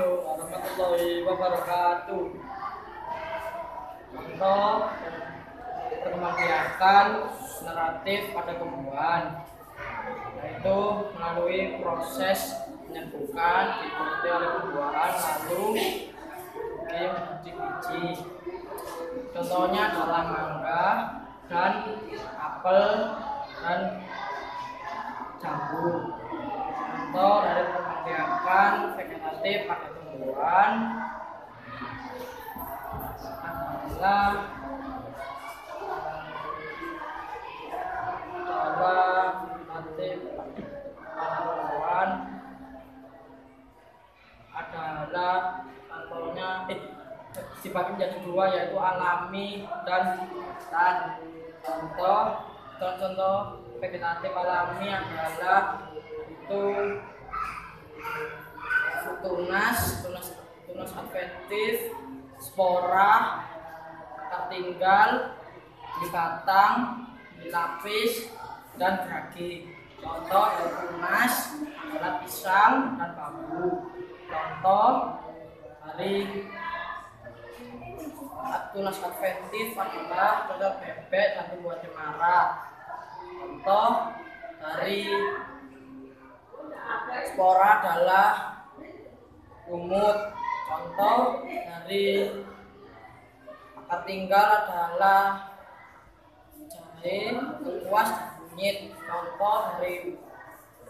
Assalamualaikum warahmatullahi wabarakatuh. Contoh perkembangbiakan naratif pada tumbuhan yaitu melalui proses penyembuhan diikuti oleh tumbuhan lalu menjadi biji. Contohnya adalah mangga dan apel dan jambu. Contoh dari perkembangbiakan vegetatif pada tumbuhan adalah vegetatif pada tumbuhan adalah contohnya eh, dibagi menjadi dua yaitu alami dan dan contoh contoh vegetatif alami adalah itu tunas tunas tunas adventif spora tertinggal dikatang dilapis dan geragi contoh dari tunas adalah pisang dan bambu. Contoh dari tunas adventif adalah contoh bebek dan tumbuhan cemara. Contoh dari spora adalah lumut contoh dari akar tinggal adalah jahe lengkuas dan kunyit contoh dari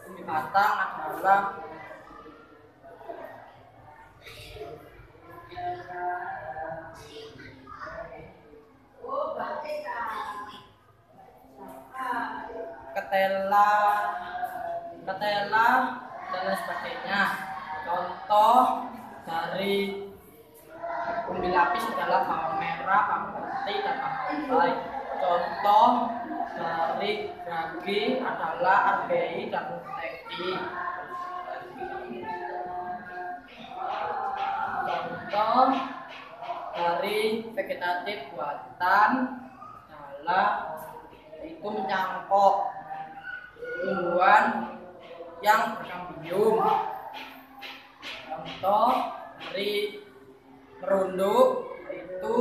umbi batang adalah ketela ketela dan lain sebagainya. Contoh dari umbi lapis adalah bawang merah bawang putih dan bawang bombay contoh dari ragi adalah arbei dan muteki. Contoh dari vegetatif buatan adalah itu mencangkok tumbuhan yang berkambium contoh dari merunduk itu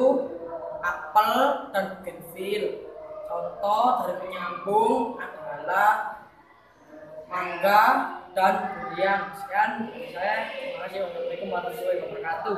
apel dan bugenvil contoh dari menyambung adalah mangga dan durian. Sekian saya terima kasih. Wassalamualaikum warahmatullahi wabarakatuh